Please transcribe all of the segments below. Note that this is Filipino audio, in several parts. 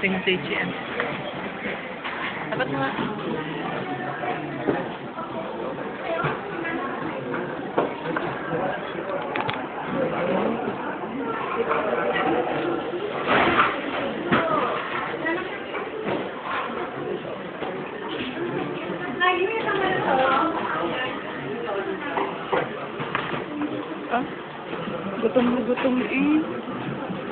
Tingnan sa HM. Dapat mo nga. Ah, gutom na gutom eh.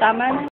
Tama na.